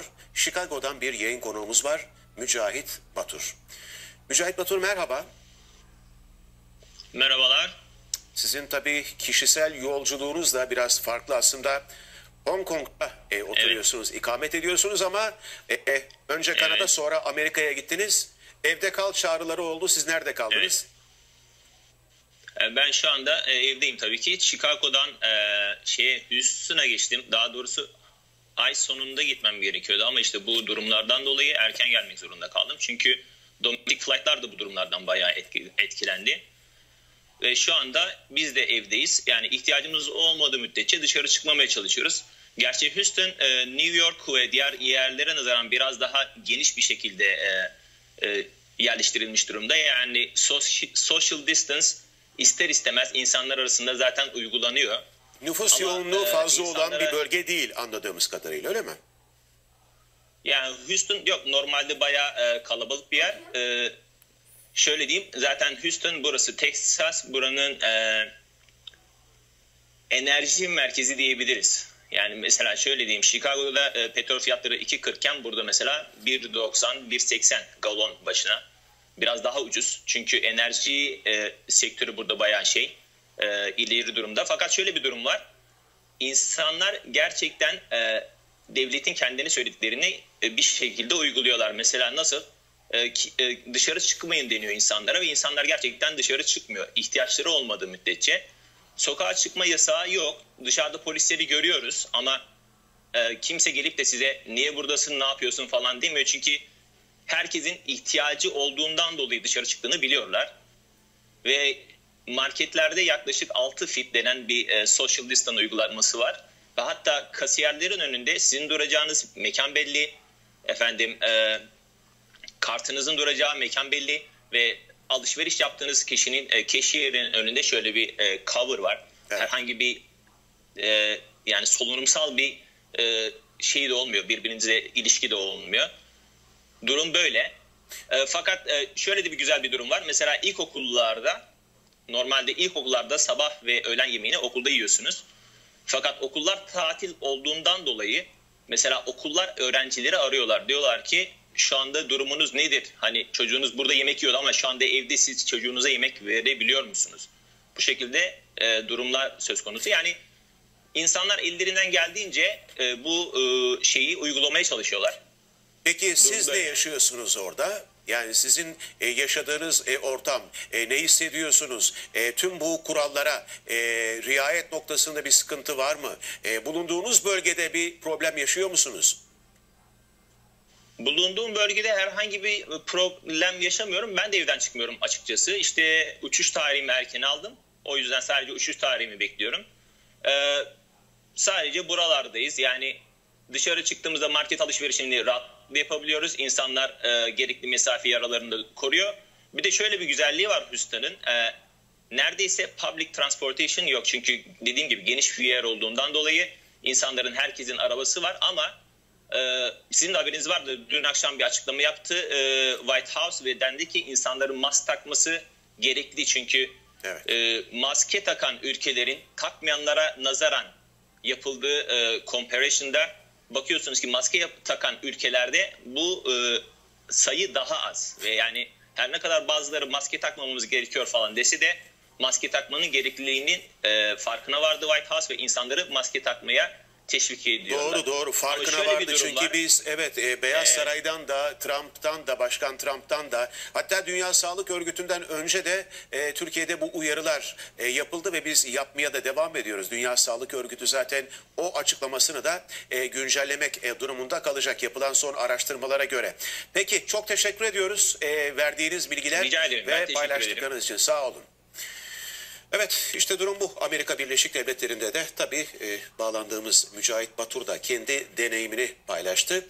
ediyor. Chicago'dan bir yayın konuğumuz var. Mücahit Batur. Mücahit Batur merhaba. Merhabalar. Sizin tabii kişisel yolculuğunuz da biraz farklı aslında. Hong Kong'da e, oturuyorsunuz, ikamet ediyorsunuz ama e, e, önce Kanada Evet. sonra Amerika'ya gittiniz. Evde kal çağrıları oldu. Siz nerede kaldınız? Ee, Ben şu anda e, evdeyim tabii ki. Chicago'dan e, şeye Houston'a geçtim. Daha doğrusu ay sonunda gitmem gerekiyordu ama işte bu durumlardan dolayı erken gelmek zorunda kaldım. Çünkü domestic flight'lar da bu durumlardan bayağı etki- etkilendi. Ve şu anda biz de evdeyiz. Yani ihtiyacımız olmadığı müddetçe dışarı çıkmamaya çalışıyoruz. Gerçi Houston, e, New York ve diğer yerlere nazaran biraz daha geniş bir şekilde e, e, yerleştirilmiş durumda. Yani soci- social distance ister istemez insanlar arasında zaten uygulanıyor. Nüfus Ama, yoğunluğu e, fazla olan bir insanlara- bölge değil anladığımız kadarıyla öyle mi? Yani Houston yok normalde bayağı e, kalabalık bir yer. E, şöyle diyeyim zaten Houston burası Texas buranın e, enerji merkezi diyebiliriz. Yani mesela şöyle diyeyim Chicago'da e, petrol fiyatları 2.40 iken burada mesela 1.90 1.80 galon başına. Biraz daha ucuz. Çünkü enerji e, sektörü burada bayağı şey e, ileri durumda. Fakat şöyle bir durum var. İnsanlar gerçekten e, devletin kendini söylediklerini e, bir şekilde uyguluyorlar. Mesela nasıl? E, ki- e, dışarı çıkmayın deniyor insanlara ve insanlar gerçekten dışarı çıkmıyor. İhtiyaçları olmadığı müddetçe. Sokağa çıkma yasağı yok. Dışarıda polisleri görüyoruz ama e, kimse gelip de size niye buradasın, ne yapıyorsun falan demiyor. Çünkü herkesin ihtiyacı olduğundan dolayı dışarı çıktığını biliyorlar. Ve marketlerde yaklaşık 6 fit denen bir e, social distance uygulaması var. Ve hatta kasiyerlerin önünde sizin duracağınız mekan belli. Efendim e, kartınızın duracağı mekan belli ve alışveriş yaptığınız kişinin e, cashiyerin önünde şöyle bir e, cover var. Evet. Herhangi bir e, yani solunumsal bir e, şey de olmuyor. Birbirinize ilişki de olmuyor. Durum böyle. E, fakat e, şöyle de bir güzel bir durum var. Mesela ilkokullarda normalde ilkokullarda sabah ve öğlen yemeğini okulda yiyorsunuz. Fakat okullar tatil olduğundan dolayı mesela okullar öğrencileri arıyorlar. Diyorlar ki şu anda durumunuz nedir? Hani çocuğunuz burada yemek yiyor ama şu anda evde siz çocuğunuza yemek verebiliyor musunuz? Bu şekilde e, durumlar söz konusu. Yani insanlar ellerinden geldiğince e, bu e, şeyi uygulamaya çalışıyorlar. Peki siz Durumda ne yaşıyorsunuz orada? Yani sizin e, yaşadığınız e, ortam, e, ne hissediyorsunuz? E, tüm bu kurallara e, riayet noktasında bir sıkıntı var mı? E, bulunduğunuz bölgede bir problem yaşıyor musunuz? Bulunduğum bölgede herhangi bir problem yaşamıyorum. Ben de evden çıkmıyorum açıkçası. İşte uçuş tarihimi erken aldım. O yüzden sadece uçuş tarihimi bekliyorum. Ee, sadece buralardayız. Yani dışarı çıktığımızda market alışverişini rahat yapabiliyoruz. İnsanlar e, gerekli mesafeyi aralarında koruyor. Bir de şöyle bir güzelliği var Houston'ın. Ee, neredeyse public transportation yok. Çünkü dediğim gibi geniş bir yer olduğundan dolayı insanların herkesin arabası var ama ee, sizin de haberiniz vardı. Dün akşam bir açıklama yaptı e, White House ve dendi ki insanların maske takması gerekli çünkü Evet. e, maske takan ülkelerin takmayanlara nazaran yapıldığı e, comparation'da bakıyorsunuz ki maske takan ülkelerde bu e, sayı daha az ve yani her ne kadar bazıları maske takmamamız gerekiyor falan dese de maske takmanın gerekliliğinin e, farkına vardı White House ve insanları maske takmaya teşvik ediyorlar. Doğru doğru farkına vardı çünkü var. biz evet e, Beyaz Ee, Saray'dan da Trump'tan da Başkan Trump'tan da hatta Dünya Sağlık Örgütü'nden önce de e, Türkiye'de bu uyarılar e, yapıldı ve biz yapmaya da devam ediyoruz. Dünya Sağlık Örgütü zaten o açıklamasını da e, güncellemek e, durumunda kalacak yapılan son araştırmalara göre. Peki çok teşekkür ediyoruz e, verdiğiniz bilgiler ederim, ve paylaştıklarınız için sağ olun. Evet işte durum bu. Amerika Birleşik Devletleri'nde de tabii e, bağlandığımız Mücahit Batur da kendi deneyimini paylaştı.